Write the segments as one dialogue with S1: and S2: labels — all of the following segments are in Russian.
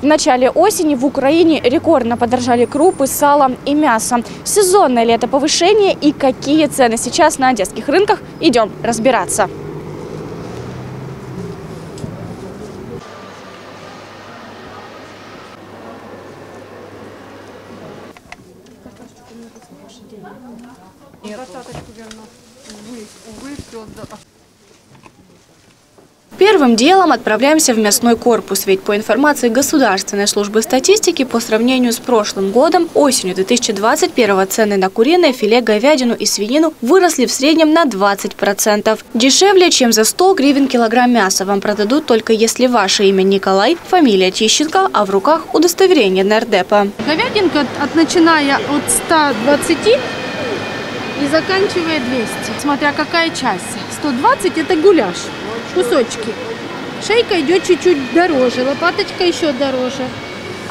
S1: В начале осени в Украине рекордно подорожали крупы, сало и мясо. Сезонное ли это повышение и какие цены сейчас на одесских рынках? Идем разбираться. Первым делом отправляемся в мясной корпус, ведь по информации Государственной службы статистики, по сравнению с прошлым годом, осенью 2021 цены на куриное филе, говядину и свинину выросли в среднем на 20%. Дешевле, чем за 100 гривен килограмм мяса вам продадут только если ваше имя Николай, фамилия Тищенко, а в руках удостоверение нардепа.
S2: Говядинка, от, начиная от 120 и заканчивая 200, смотря какая часть. 120 это гуляш, кусочки. Шейка идет чуть-чуть дороже, лопаточка еще дороже.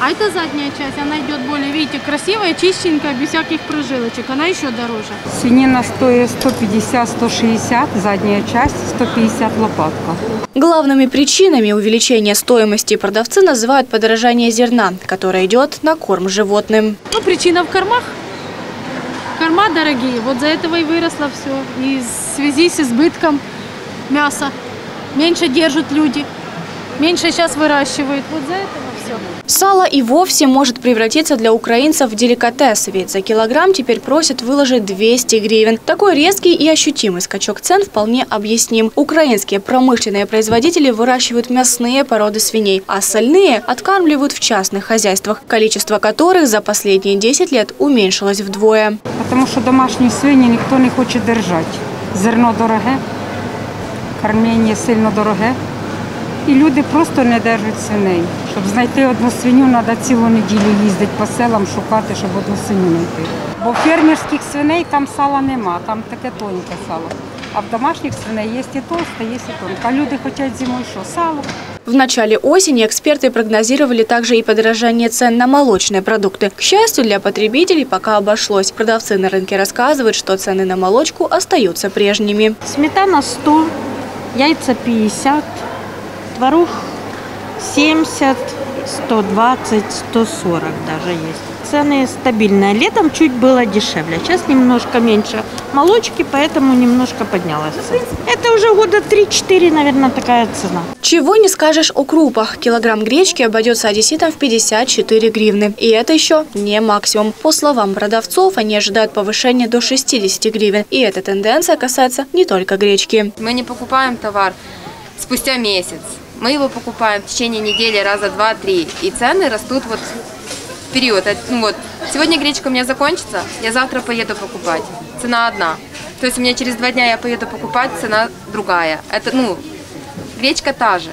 S2: А это задняя часть, она идет более, видите, красивая, чистенькая, без всяких прожилочек. Она еще дороже.
S3: Свинина стоит 150-160, задняя часть 150 лопатка.
S1: Главными причинами увеличения стоимости продавцы называют подорожание зерна, которое идет на корм животным.
S2: Ну, причина в кормах. Корма дорогие, вот за этого и выросло все. И в связи с избытком мяса Меньше держат люди, меньше сейчас выращивают. Вот за этого все.
S1: Сало и вовсе может превратиться для украинцев в деликатес, ведь за килограмм теперь просят выложить 200 гривен. Такой резкий и ощутимый скачок цен вполне объясним. Украинские промышленные производители выращивают мясные породы свиней, а сольные откармливают в частных хозяйствах, количество которых за последние 10 лет уменьшилось вдвое.
S3: Тому що домашні свині ніхто не хоче держати. Зерно дороге, кормлення сильно дороге. І люди просто не держать свиней. Щоб знайти одну свиню, треба цілу неділю їздити по селам, шукати, щоб одну свиню знайти. Бо фермерських свиней там сала нема, там таке тонке сало. А в домашніх свиней є і толсте, є і тонке. А люди хочуть зимою що? Сало.
S1: В начале осени эксперты прогнозировали также и подорожание цен на молочные продукты. К счастью, для потребителей пока обошлось. Продавцы на рынке рассказывают, что цены на молочку остаются прежними.
S4: Сметана 100, яйца 50, творог 70, 120, 140 даже есть. Цены стабильные. Летом чуть было дешевле, сейчас немножко меньше молочки, поэтому немножко поднялась. Это уже года 3-4, наверное, такая цена.
S1: Чего не скажешь о крупах. Килограмм гречки обойдется одесситам в 54 гривны. И это еще не максимум. По словам продавцов, они ожидают повышения до 60 гривен. И эта тенденция касается не только гречки.
S5: Мы не покупаем товар спустя месяц. Мы его покупаем в течение недели раза два-три. И цены растут вот в период. Э, Ну вот, сегодня гречка у меня закончится, я завтра поеду покупать. Цена одна. То есть у меня через два дня я поеду покупать, цена другая. Это, ну, гречка та же.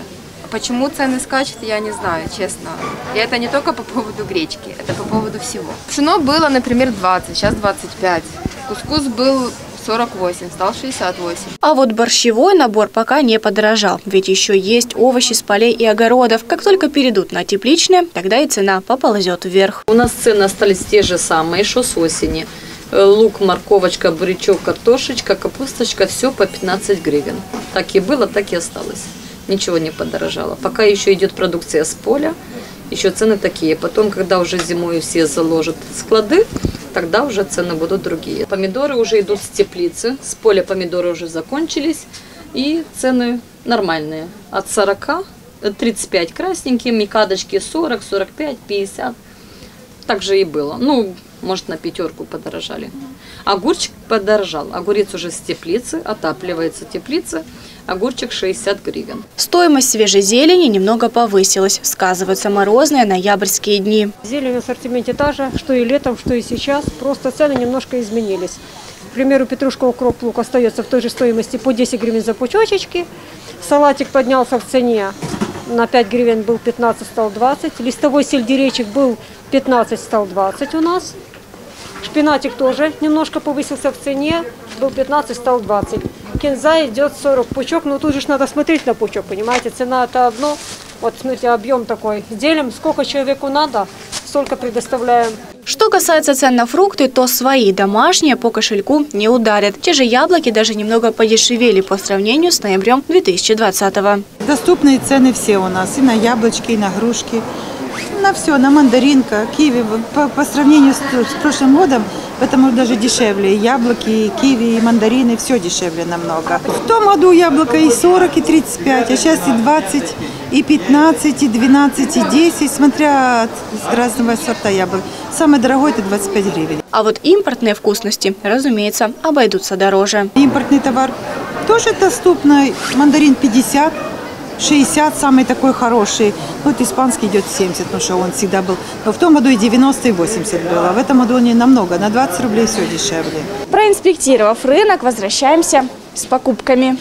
S5: Почему цены скачут, я не знаю, честно. И это не только по поводу гречки, это по поводу всего. Пшено было, например, 20, сейчас 25. Кускус был 48, стал 68.
S1: А вот борщевой набор пока не подорожал, ведь еще есть овощи с полей и огородов. Как только перейдут на тепличные, тогда и цена поползет вверх.
S6: У нас цены остались те же самые, что с осени. Э, Лук, морковочка, бурячок, картошечка, капусточка, все по 15 гривен. Так и было, так и осталось. Ничего не подорожало. Пока еще идет продукция с поля, еще цены такие. Потом, когда уже зимой все заложат склады, тогда уже цены будут другие. Помидоры уже идут с теплицы, с поля помидоры уже закончились, и цены нормальные. От 40, э, 35 красненькие, микадочки 40, 45, 50. Так же и было. Ну, может, на пятерку подорожали. Огурчик подорожал. Огурец уже с теплицы, отапливается теплица. Огурчик 60 гривен.
S1: Стоимость свежей зелени немного повысилась. Сказываются морозные ноябрьские дни.
S7: Зелень в ассортименте та же, что и летом, что и сейчас. Просто цены немножко изменились. К примеру, петрушка, укроп, лук остается в той же стоимости по 10 гривен за пучочечки. Салатик поднялся в цене. На 5 гривен был 15, стал 20. Листовой сельдерейчик был 15, стал 20 у нас. Шпинатик тоже немножко повысился в цене. Был 15, стал 20. Кинза идет 40 пучок. Но тут же надо смотреть на пучок, понимаете. Цена это одно. Вот смотрите, объем такой. Делим, сколько человеку надо, столько предоставляем.
S1: Что касается цен на фрукты, то свои домашние по кошельку не ударят. Те же яблоки даже немного подешевели по сравнению с ноябрем 2020 -го.
S8: Доступные цены все у нас, и на яблочки, и на грушки. На все, на мандаринка, киви. По, по сравнению с, с прошлым годом, году даже дешевле. Яблоки, киви, и мандарины, все дешевле намного. В том году яблоко и 40, и 35, а сейчас и 20, и 15, и 12, и 10, смотря от разного сорта яблок. Самое дорогое это 25 гривен.
S1: А вот импортные вкусности, разумеется, обойдутся дороже.
S8: Импортный товар тоже доступно. Мандарин 50, 60 самый такой хороший. Вот испанский идет 70, потому что он всегда был. Но в том году и 90, и 80 было. В этом году не намного, на 20 рублей все дешевле.
S1: Проинспектировав рынок, возвращаемся с покупками.